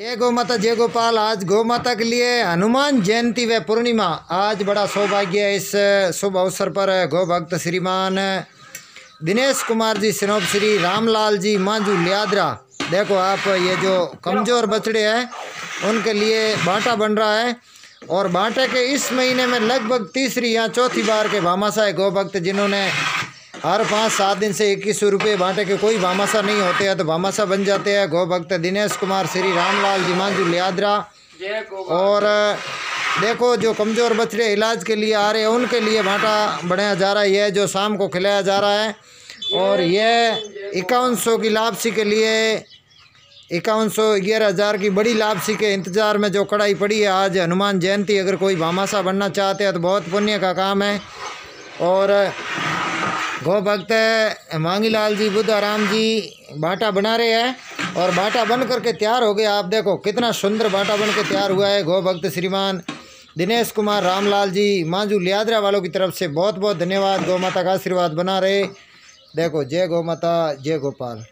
जय गौ माता जय गोपाल, आज गौ माता के लिए हनुमान जयंती व पूर्णिमा। आज बड़ा सौभाग्य है इस शुभ अवसर पर गौ भक्त श्रीमान दिनेश कुमार जी, सिनोप श्री रामलाल जी, मांझू लियादरा। देखो आप ये जो कमज़ोर बछड़े हैं, उनके लिए बांटा बन रहा है और बांटे के इस महीने में लगभग तीसरी या चौथी बार के भामाशाह गौ भक्त जिन्होंने हर पाँच सात दिन से इक्कीस सौ रुपये बांटे के कोई भामाशा नहीं होते हैं तो भामाशा बन जाते हैं गौ भक्त दिनेश कुमार, श्री रामलाल जी मांझू लियादरा। और, देखो जो कमज़ोर बछड़े इलाज के लिए आ रहे हैं, उनके लिए बांटा बनाया जा रहा है, यह जो शाम को खिलाया जा रहा है। और यह इक्यावन सौ की लापसी के लिए, इक्यावन सौ ग्यारह हज़ार की बड़ी लापसी के इंतज़ार में जो कड़ाई पड़ी है, आज हनुमान जयंती अगर कोई भामाशा बनना चाहते हैं तो बहुत पुण्य का काम है। और गौ भक्त मांगीलाल जी, बुद्ध आराम जी, बाटा बना रहे हैं और बाटा बन करके तैयार हो गया आप देखो कितना सुंदर बाटा बन के तैयार हुआ है गौ भक्त श्रीमान दिनेश कुमार रामलाल जी। मांझू लियादरा वालों की तरफ़ से बहुत बहुत धन्यवाद। गौ माता का आशीर्वाद बना रहे। देखो, जय गौ माता, जय गोपाल।